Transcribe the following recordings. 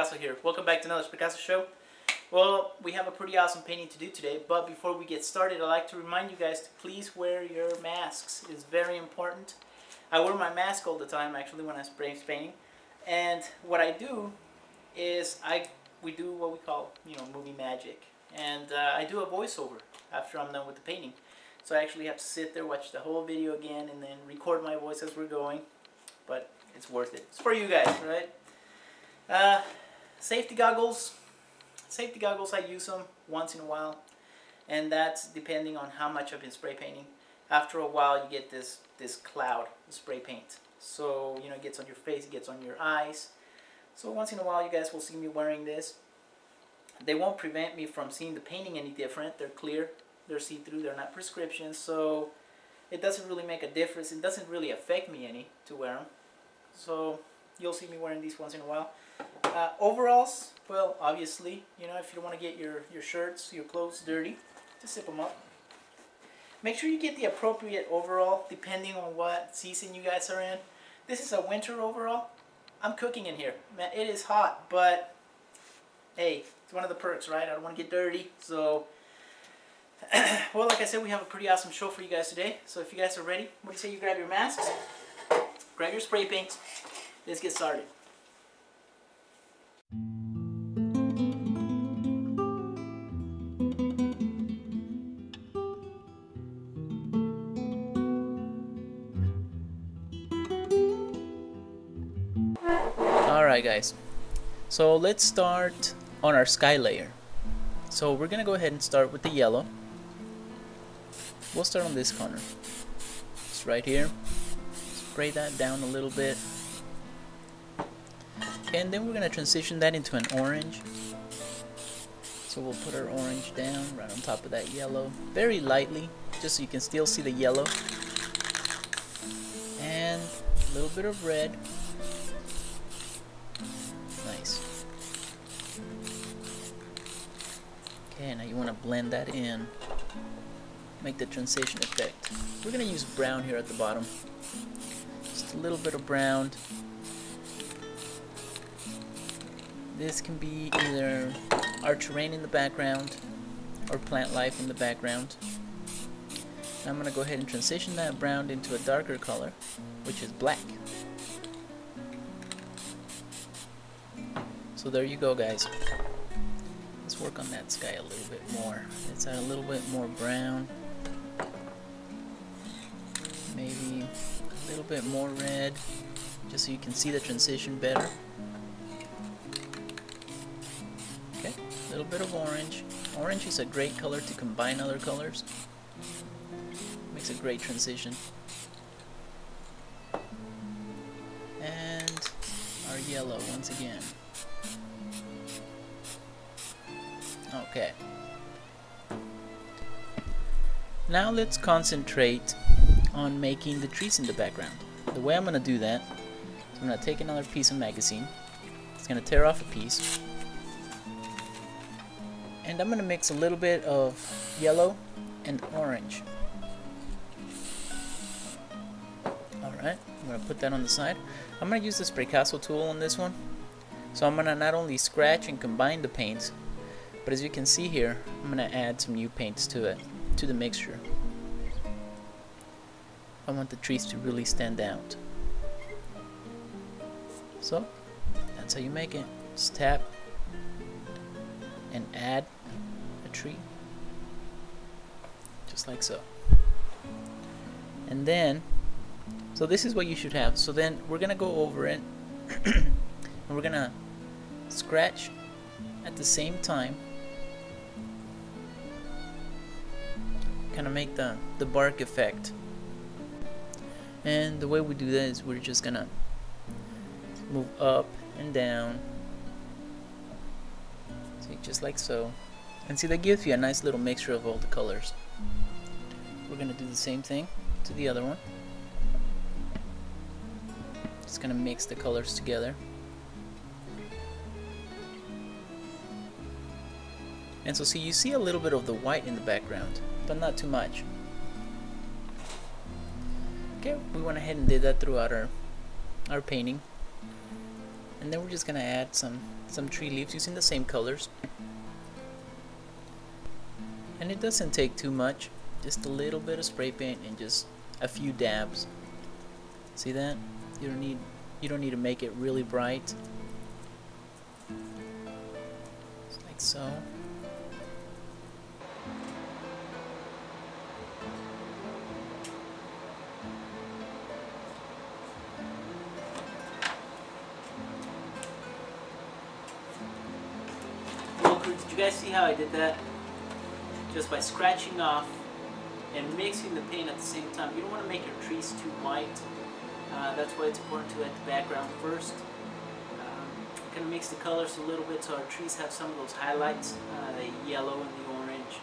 Spraycasso here. Welcome back to another Spraycasso show. Well, we have a pretty awesome painting to do today, but before we get started, I'd like to remind you guys to please wear your masks. It's very important. I wear my mask all the time actually when I spray painting. And what I do is I we do what we call, you know, movie magic. And uh, I do a voiceover after I'm done with the painting. So I actually have to sit there, watch the whole video again, and then record my voice as we're going. But it's worth it. It's for you guys, right? Uh, safety goggles. Safety goggles, I use them once in a while. And that's depending on how much I've been spray painting. After a while, you get this, this cloud spray paint. So, you know, it gets on your face, it gets on your eyes. So once in a while, you guys will see me wearing this. They won't prevent me from seeing the painting any different. They're clear, they're see-through, they're not prescriptions. So it doesn't really make a difference. It doesn't really affect me any to wear them. So you'll see me wearing these once in a while. Uh, overalls, well, obviously, you know, if you don't want to get your, your shirts, your clothes dirty, just zip them up. Make sure you get the appropriate overall depending on what season you guys are in. This is a winter overall. I'm cooking in here. Man, it is hot, but hey, it's one of the perks, right? I don't want to get dirty, so... well, like I said, we have a pretty awesome show for you guys today. So if you guys are ready, what do you say you grab your masks, grab your spray paint, let's get started. Alright guys, so let's start on our sky layer. So we're gonna go ahead and start with the yellow. We'll start on this corner. It's right here. Spray that down a little bit. And then we're gonna transition that into an orange. So we'll put our orange down right on top of that yellow, very lightly, just so you can still see the yellow. And a little bit of red. Nice. Okay, now you want to blend that in. Make the transition effect. We're going to use brown here at the bottom. Just a little bit of brown. This can be either our terrain in the background or plant life in the background. I'm going to go ahead and transition that brown into a darker color, which is black. So there you go guys. Let's work on that sky a little bit more. Let's add a little bit more brown. Maybe a little bit more red, just so you can see the transition better. Little bit of orange. Orange is a great color to combine other colors. Makes a great transition. And our yellow once again. Okay. Now let's concentrate on making the trees in the background. The way I'm going to do that is I'm going to take another piece of magazine. It's going to tear off a piece. And I'm going to mix a little bit of yellow and orange. Alright, I'm to put that on the side. I'm going to use the Spraycasso tool on this one. So I'm going to not only scratch and combine the paints, but as you can see here, I'm going to add some new paints to it, to the mixture. I want the trees to really stand out. So, that's how you make it. Just tap and add tree. Just like so. And then, so this is what you should have. So then we're to go over it and we're to scratch at the same time kind of make the, the bark effect. And the way we do that is we're just gonna move up and down. See, just like so. And see, that gives you a nice little mixture of all the colors. We're gonna do the same thing to the other one. Just gonna mix the colors together. And so see, you see a little bit of the white in the background but not too much. Okay, we went ahead and did that throughout our, our painting. and then we're just gonna add some some tree leaves using the same colors and it doesn't take too much just a little bit of spray paint and just a few dabs. See that? You don't need you don't need to make it really bright. Just like so. Did you guys see how I did that? Just by scratching off and mixing the paint at the same time. You don't want to make your trees too white. Uh, that's why it's important to add the background first. Um, kind of mix the colors a little bit so our trees have some of those highlights, uh, the yellow and the orange,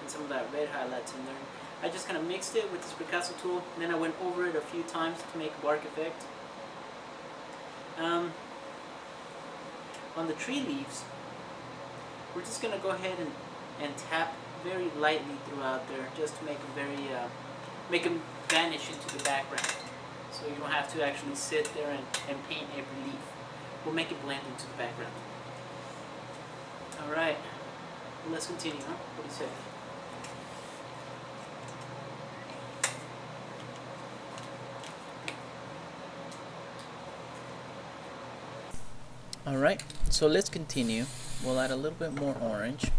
and some of that red highlights in there. I just kind of mixed it with this Picasso tool, and then I went over it a few times to make a bark effect. Um, on the tree leaves, we're just going to go ahead and, and tap very lightly throughout there just to make them very, uh, make them vanish into the background. So you don't have to actually sit there and, and paint every leaf. We'll make it blend into the background. Alright, let's continue, huh? What do you say? Alright, so let's continue. We'll add a little bit more orange.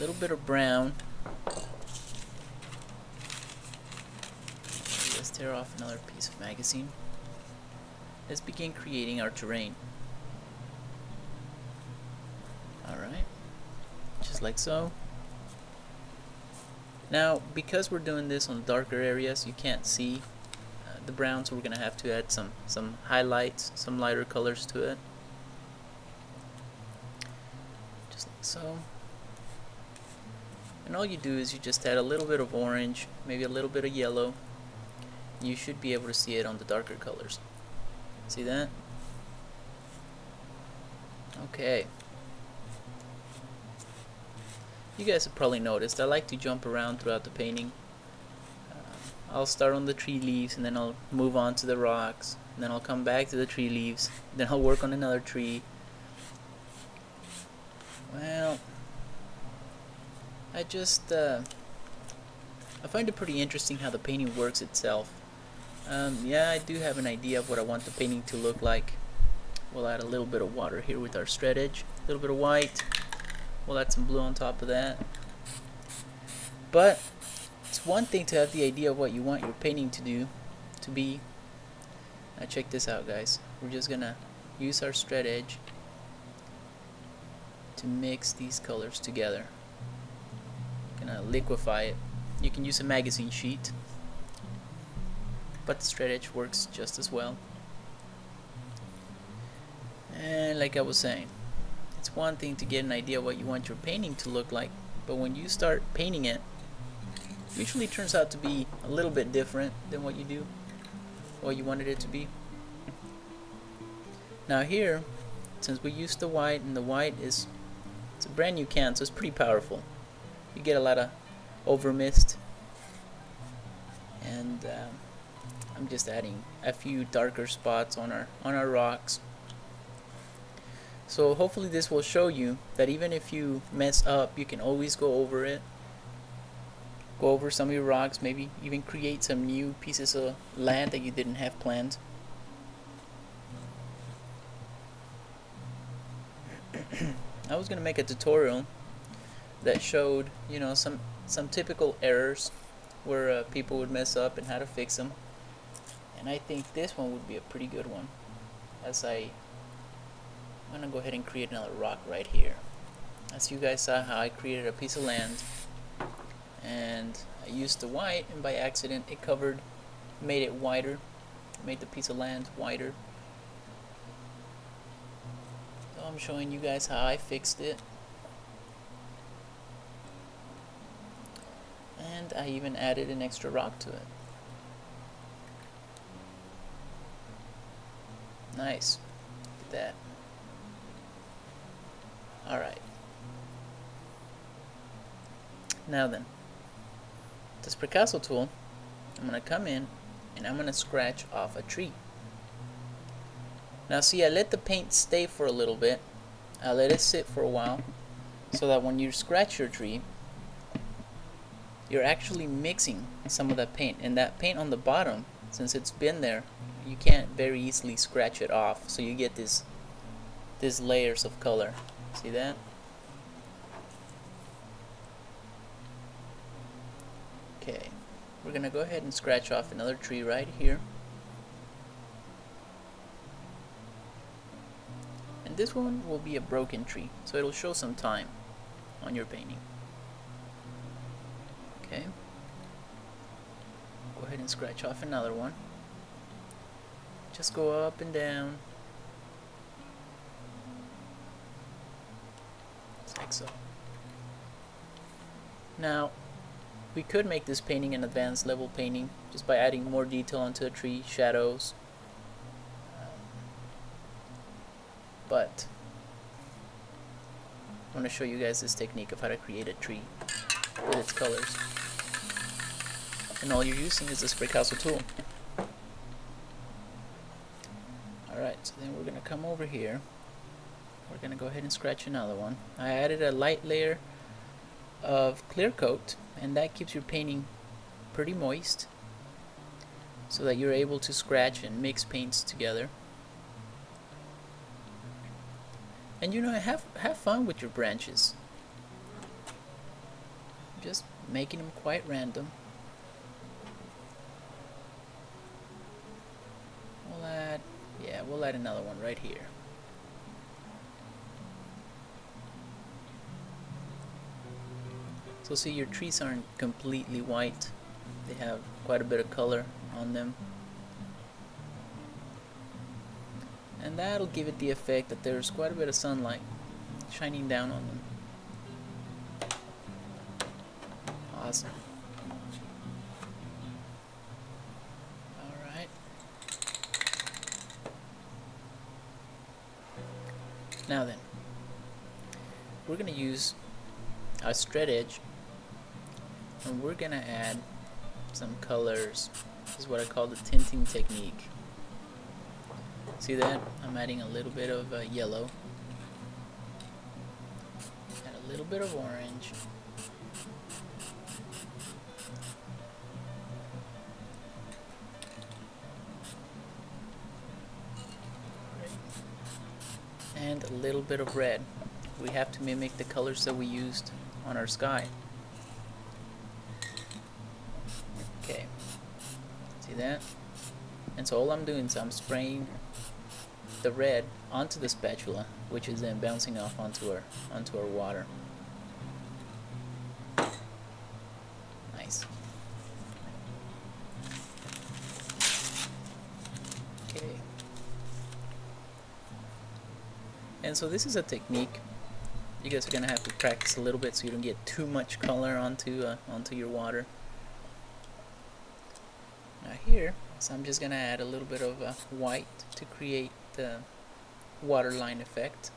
A little bit of brown. Let's tear off another piece of magazine. Let's begin creating our terrain. Alright, just like so. Now, because we're doing this on darker areas, you can't see uh, the brown so we're gonna have to add some some highlights some lighter colors to it just like so and all you do is you just add a little bit of orange maybe a little bit of yellow. You should be able to see it on the darker colors. See that? Okay. You guys have probably noticed I like to jump around throughout the painting. Uh, I'll start on the tree leaves and then I'll move on to the rocks. And then I'll come back to the tree leaves. Then I'll work on another tree. Well I just uh, I find it pretty interesting how the painting works itself um, yeah I do have an idea of what I want the painting to look like we'll add a little bit of water here with our straight edge a little bit of white we'll add some blue on top of that but it's one thing to have the idea of what you want your painting to do, to be. Now check this out guys. We're just gonna use our straight edge to mix these colors together. Gonna liquefy it. You can use a magazine sheet, but straight edge works just as well. And like I was saying, it's one thing to get an idea what you want your painting to look like, but when you start painting it, usually turns out to be a little bit different than what you do, what you wanted it to be. Now here, since we used the white, and the white is it's a brand new can, so it's pretty powerful. You get a lot of over mist, and um, I'm just adding a few darker spots on our on our rocks. So hopefully this will show you that even if you mess up, you can always go over it go over some of your rocks, maybe even create some new pieces of land that you didn't have planned. I was gonna make a tutorial that showed, you know, some some typical errors where uh, people would mess up and how to fix them. And I think this one would be a pretty good one. As I, I'm gonna go ahead and create another rock right here. As you guys saw how I created a piece of land and I used the white and by accident it covered made it wider made the piece of land wider so I'm showing you guys how I fixed it and I even added an extra rock to it nice Look at that alright now then this Picasso tool, I'm going to come in and I'm going to scratch off a tree. Now see, I let the paint stay for a little bit. I let it sit for a while so that when you scratch your tree, you're actually mixing some of that paint. And that paint on the bottom, since it's been there, you can't very easily scratch it off. So you get this, these layers of color. See that? Okay, we're gonna go ahead and scratch off another tree right here. And this one will be a broken tree, so it'll show some time on your painting. Okay. Go ahead and scratch off another one. Just go up and down. Like so. Now, we could make this painting an advanced level painting just by adding more detail onto the tree, shadows. but I want to show you guys this technique of how to create a tree with its colors. And all you're using is Spraycasso tool. Alright, so then we're going to come over here. We're going to go ahead and scratch another one. I added a light layer of clear coat and that keeps your painting pretty moist so that you're able to scratch and mix paints together. And you know, have have fun with your branches. Making them quite random. We'll add, yeah, we'll add another one right here. So see, your trees aren't completely white. They have quite a bit of color on them. and that'll give it the effect that there's quite a bit of sunlight shining down on them. Awesome. Alright. Now then, we're going to use a straight edge and we're going to add some colors. This is what I call the tinting technique. See that? I'm adding a little bit of uh, yellow. And a little bit of orange. Little bit of red. We have to mimic the colors that we used on our sky. Okay. See that? And so all I'm doing is I'm spraying the red onto the spatula, which is then bouncing off onto our onto our water. Nice. Okay. And so this is a technique you guys are gonna have to practice a little bit so you don't get too much color onto uh, onto your water. Now here, so I'm just gonna add a little bit of uh, white to create the waterline effect.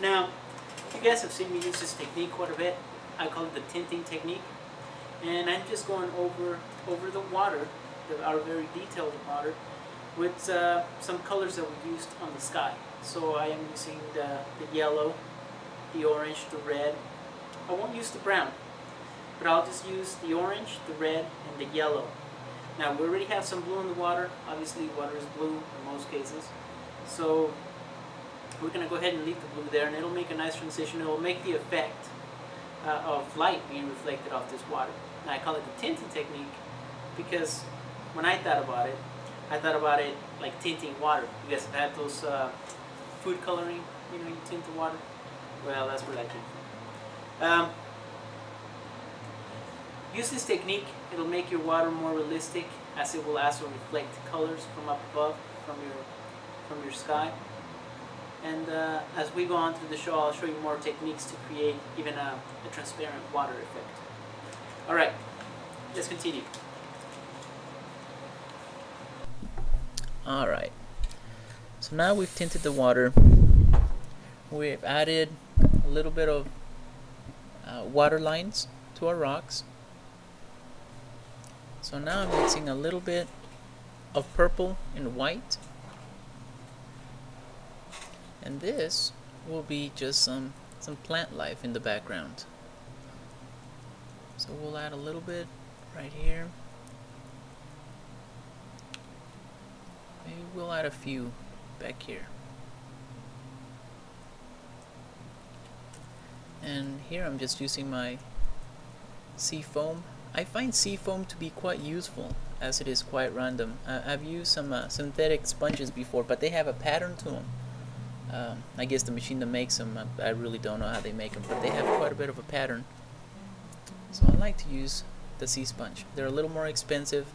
Now, you guys have seen me use this technique quite a bit. I call it the tinting technique. And I'm just going over over the water, the, our very detailed water, with uh, some colors that we used on the sky. So I am using the, the yellow, the orange, the red, I won't use the brown, but I'll just use the orange, the red, and the yellow. Now we already have some blue in the water. Obviously water is blue in most cases. So we're going to go ahead and leave the blue there and it'll make a nice transition. It will make the effect uh, of light being reflected off this water. Now I call it the tinting technique because when I thought about it, I thought about it like tinting water. You guys have had those uh, food coloring, you know, you tint the water? Well, that's where that came from. Um, use this technique, it'll make your water more realistic as it will also reflect colors from up above, from your, from your sky. And uh, as we go on through the show, I'll show you more techniques to create even a, a transparent water effect. Alright, let's continue. Alright, so now we've tinted the water. We've added a little bit of uh, water lines to our rocks. So now I'm mixing a little bit of purple and white. And this will be just some, some plant life in the background. So we'll add a little bit right here. Maybe we'll add a few back here. And here I'm just using my sea foam. I find sea foam to be quite useful as it is quite random. Uh, I've used some uh, synthetic sponges before, but they have a pattern to them. Um, I guess the machine that makes them, I, I really don't know how they make them, but they have quite a bit of a pattern. So I like to use the sea sponge. They're a little more expensive.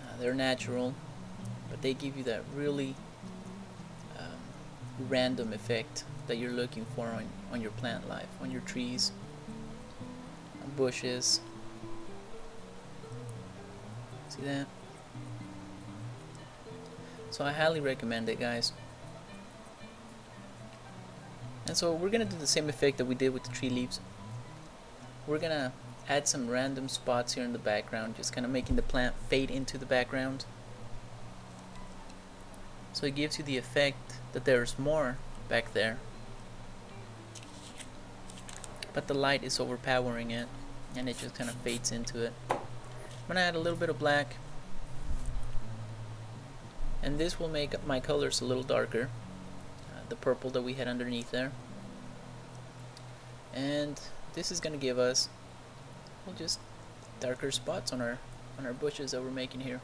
Uh, they're natural, but they give you that really um, random effect that you're looking for on, on your plant life, on your trees, on bushes. See that? So I highly recommend it guys. And so we're gonna do the same effect that we did with the tree leaves. We're gonna add some random spots here in the background, just kind of making the plant fade into the background. So it gives you the effect that there's more back there. But the light is overpowering it and it just kind of fades into it. I'm gonna add a little bit of black and this will make my colors a little darker uh, the purple that we had underneath there and this is gonna give us well just darker spots on our on our bushes that we're making here.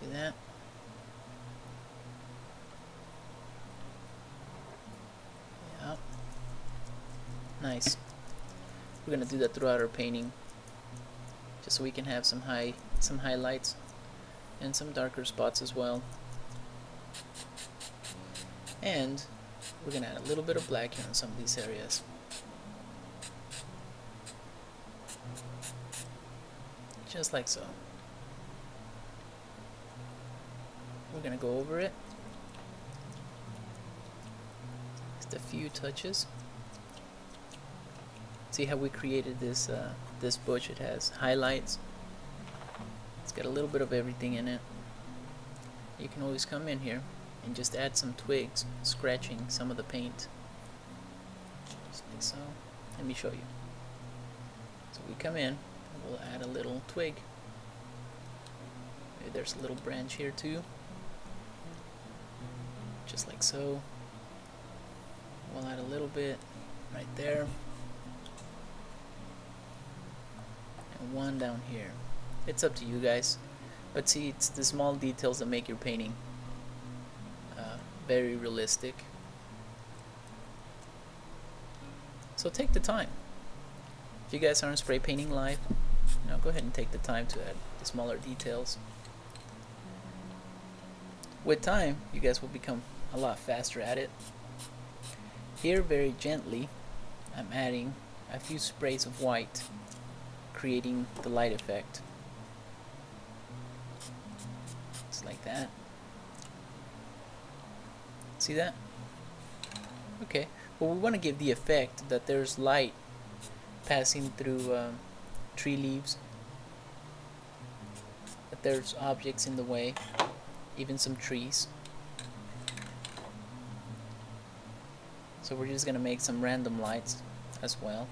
See that. Yeah. Nice. We're gonna do that throughout our painting just so we can have some high some highlights and some darker spots as well and we're gonna add a little bit of black here in some of these areas. Just like so. We're gonna go over it. Just a few touches. See how we created this uh, this bush? It has highlights. It's got a little bit of everything in it. You can always come in here and just add some twigs scratching some of the paint. Just like so. Let me show you. So we come in we'll add a little twig. Maybe there's a little branch here too. Just like so. We'll add a little bit right there. And one down here. It's up to you guys. But see it's the small details that make your painting very realistic so take the time if you guys aren't spray painting live you know go ahead and take the time to add the smaller details with time you guys will become a lot faster at it here very gently I'm adding a few sprays of white creating the light effect. Just like that. See that? Okay. Well, we want to give the effect that there's light passing through um, tree leaves. That there's objects in the way. Even some trees. So we're just going to make some random lights as well.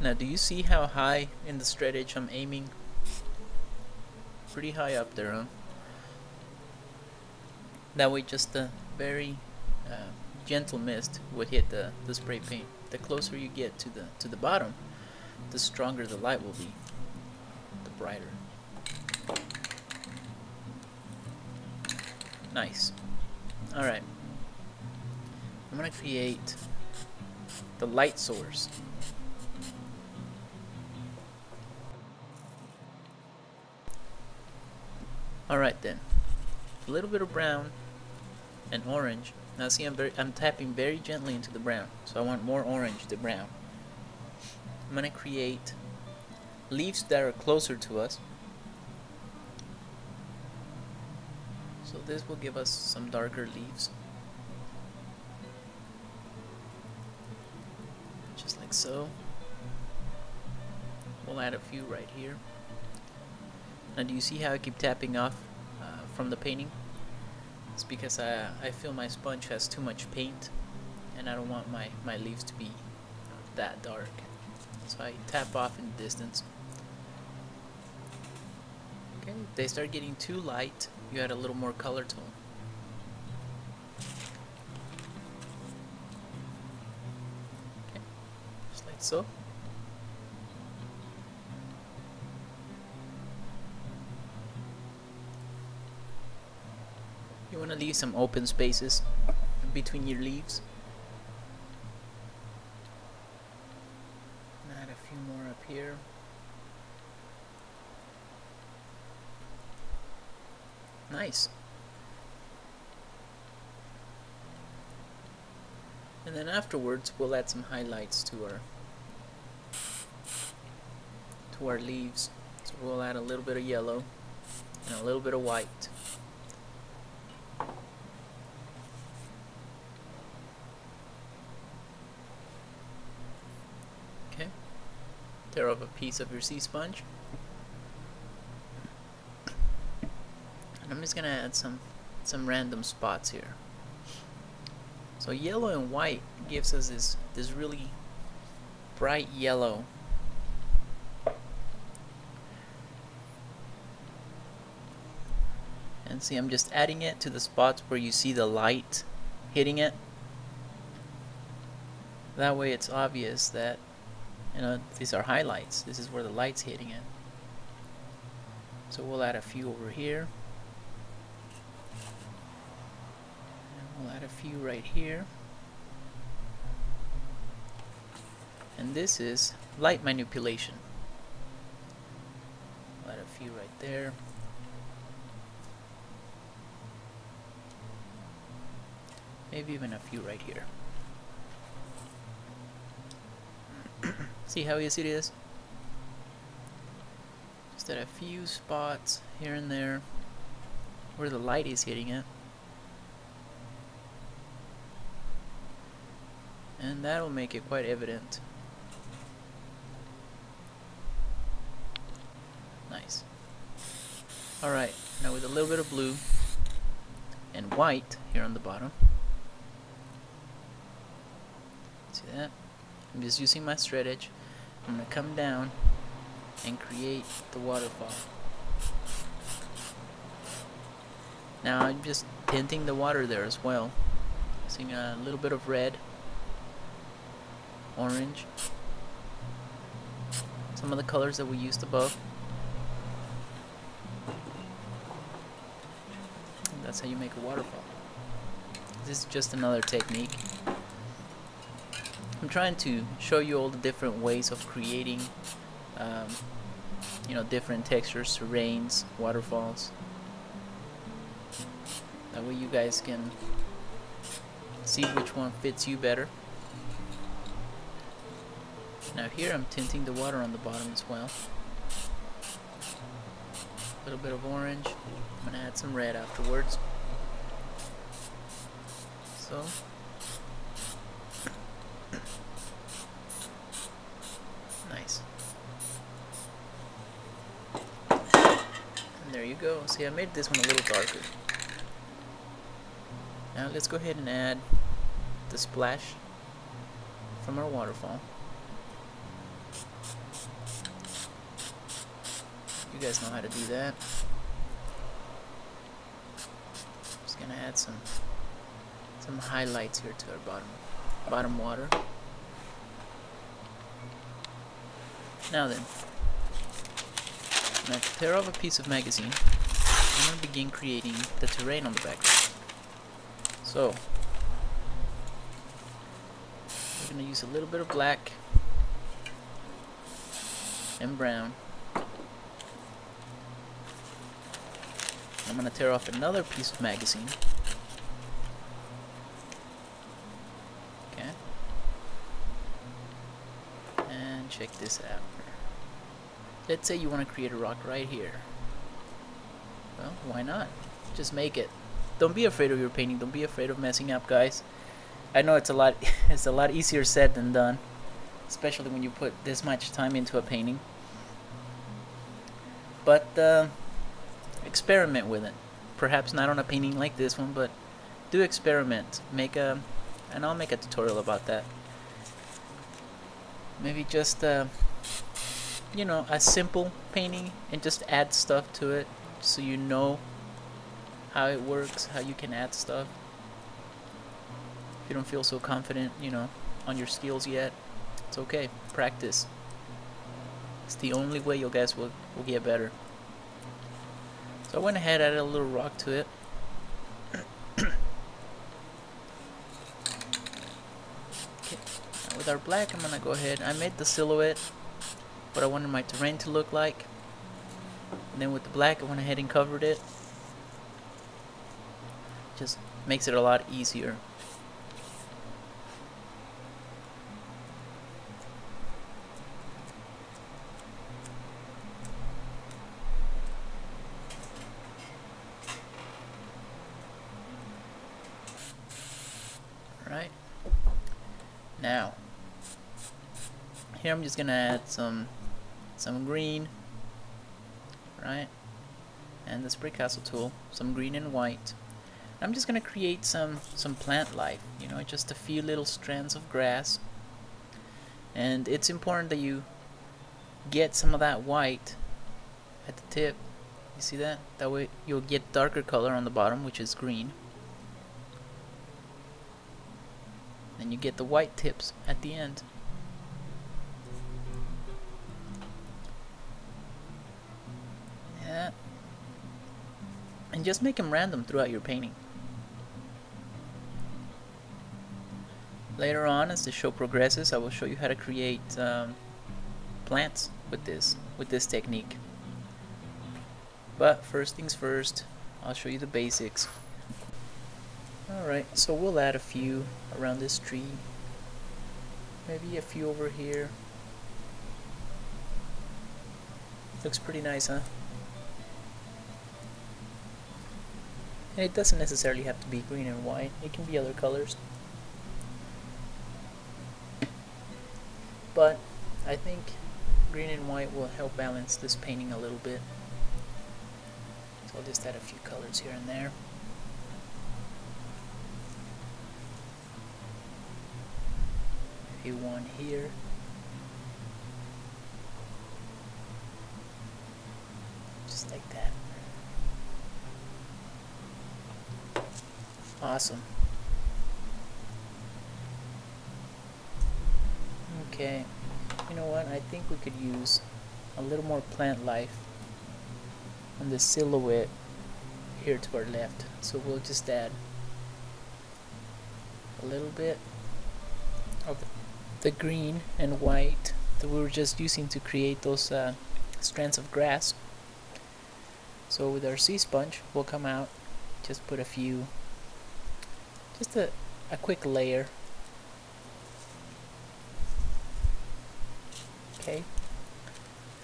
Now do you see how high in the straight edge I'm aiming? Pretty high up there, huh? That way just a very uh, gentle mist would hit the, the spray paint. The closer you get to the to the bottom, the stronger the light will be, the brighter. Nice. Alright. I'm gonna create the light source. Alright then. A little bit of brown and orange. Now see I'm very I'm tapping very gently into the brown. So I want more orange than brown. I'm gonna create leaves that are closer to us. So this will give us some darker leaves. Just like so. We'll add a few right here. Now do you see how I keep tapping off uh, from the painting? It's because I, I feel my sponge has too much paint and I don't want my, my leaves to be that dark. So I tap off in the distance. Okay, they start getting too light, you add a little more color to them. Okay, just like so. Leave some open spaces between your leaves. Add a few more up here. Nice. And then afterwards we'll add some highlights to our to our leaves. So we'll add a little bit of yellow and a little bit of white. Okay. Tear off a piece of your sea sponge. And I'm just gonna add some some random spots here. So yellow and white gives us this this really bright yellow. And see I'm just adding it to the spots where you see the light hitting it. That way it's obvious that you know these are highlights. This is where the light's hitting it. So we'll add a few over here. We'll add a few right here. And this is light manipulation. We'll add a few right there. Maybe even a few right here. See how easy it is? Just at a few spots here and there where the light is hitting it. and that'll make it quite evident. Nice. Alright, now with a little bit of blue and white here on the bottom. See that? I'm just using my straight edge. I'm going to come down and create the waterfall. Now I'm just tinting the water there as well. Using a little bit of red orange. Some of the colors that we used above. And that's how you make a waterfall. This is just another technique. I'm trying to show you all the different ways of creating um, you know different textures, terrains, waterfalls. That way you guys can see which one fits you better. Now here I'm tinting the water on the bottom as well. A little bit of orange. I'm to add some red afterwards. So. Nice. And there you go. See, I made this one a little darker. Now let's go ahead and add the splash from our waterfall. You guys know how to do that. Just gonna add some some highlights here to our bottom bottom water. Now then, now tear off a piece of magazine, I'm gonna begin creating the terrain on the background. So we're gonna use a little bit of black and brown I'm going to tear off another piece of magazine. Okay. And check this out. let's say you want to create a rock right here. Well, why not? Just make it. Don't be afraid of your painting. Don't be afraid of messing up, guys. I know it's a lot it's a lot easier said than done, especially when you put this much time into a painting. But uh, experiment with it. Perhaps not on a painting like this one, but do experiment. Make a, and I'll make a tutorial about that. Maybe just uh, you know a simple painting and just add stuff to it so you know how it works, how you can add stuff. If you don't feel so confident, you know, on your skills yet, it's okay. Practice. It's the only way you guys will, will get better. So I went ahead, and added a little rock to it. okay. with our black, I'm gonna go ahead. I made the silhouette, what I wanted my terrain to look like. And then with the black, I went ahead and covered it. Just makes it a lot easier. Now here I'm just gonna add some some green right? And the Spraycasso tool some green and white. I'm just gonna create some some plant life you know just a few little strands of grass. And it's important that you get some of that white at the tip. You see that? That way you'll get darker color on the bottom which is green. And you get the white tips at the end just make them random throughout your painting later on as the show progresses I will show you how to create um, plants with this with this technique but first things first I'll show you the basics Alright, so we'll add a few around this tree. Maybe a few over here. Looks pretty nice, huh? And it doesn't necessarily have to be green and white. It can be other colors. But I think green and white will help balance this painting a little bit. So I'll just add a few colors here and there. A one here just like that awesome. Okay you know what? I think we could use a little more plant life on the silhouette here to our left. So we'll just add a little bit of the green and white that we were just using to create those uh, strands of grass. So with our sea sponge, we'll come out, just put a few, just a, a quick layer. Okay.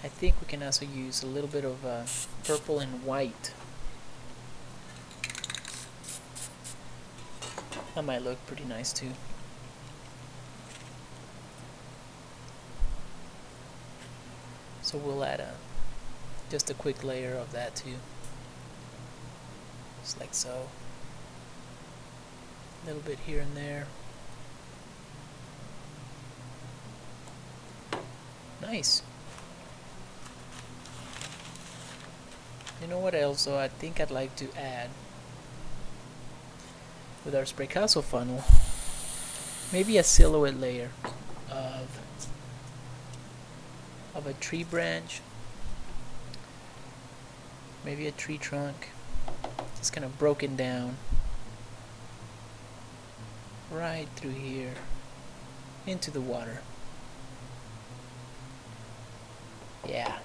I think we can also use a little bit of uh, purple and white. That might look pretty nice too. So we'll add a just a quick layer of that too. Just like so. A little bit here and there. Nice. You know what else though I think I'd like to add with our Spraycasso funnel maybe a silhouette layer of of a tree branch maybe a tree trunk just kind of broken down right through here into the water yeah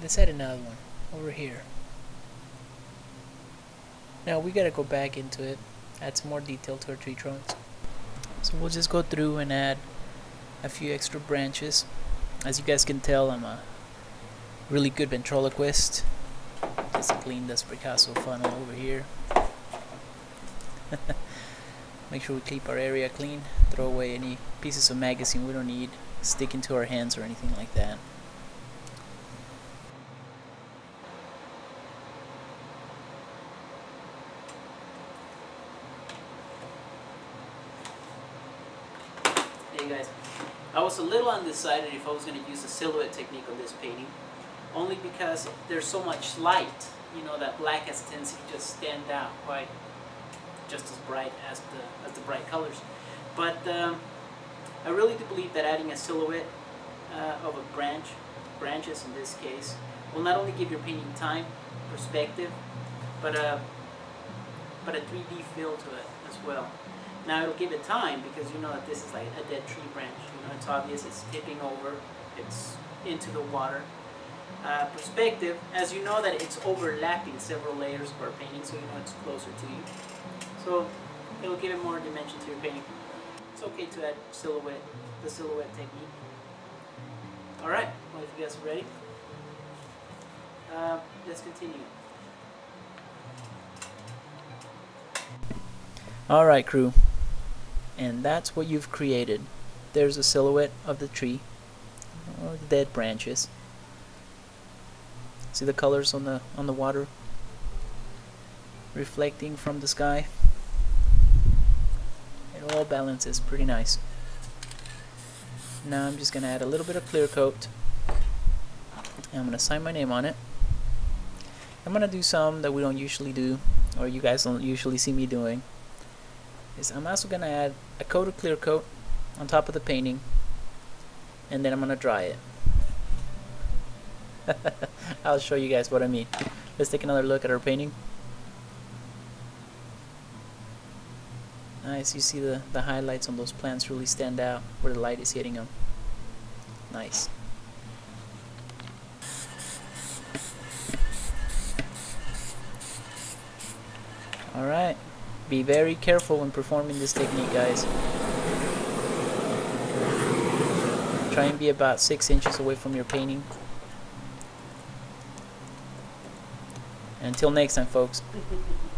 let's add another one over here now we gotta go back into it add some more detail to our tree trunks so we'll just go through and add a few extra branches as you guys can tell I'm a really good ventriloquist. Just clean this Picasso funnel over here. Make sure we keep our area clean. Throw away any pieces of magazine we don't need sticking to our hands or anything like that. Hey guys, I was a little undecided if I was going to use the silhouette technique on this painting, only because there's so much light, you know, that black has a tendency to just stand out quite just as bright as the, as the bright colors. But um, I really do believe that adding a silhouette uh, of a branch, branches in this case, will not only give your painting time, perspective, but a, but a 3D feel to it as well. Now it'll give it time because you know that this is like a dead tree branch. You know, it's obvious it's tipping over, it's into the water. Uh, perspective, as you know that it's overlapping several layers of our painting, so you know it's closer to you. So it'll give it more dimension to your painting. It's okay to add silhouette, the silhouette technique. Alright, well if you guys are ready, uh, let's continue. Alright crew, and that's what you've created. There's a silhouette of the tree, or the dead branches. See the colors on the on the water reflecting from the sky? It all balances pretty nice. Now I'm just gonna add a little bit of clear coat. And I'm gonna sign my name on it. I'm gonna do some that we don't usually do, or you guys don't usually see me doing. Is I'm also gonna add a coat of clear coat on top of the painting, and then I'm gonna dry it. I'll show you guys what I mean. Let's take another look at our painting. Nice, you see the, the highlights on those plants really stand out where the light is hitting them. Nice. Alright, be very careful when performing this technique guys. Try and be about 6 inches away from your painting. Until next time folks.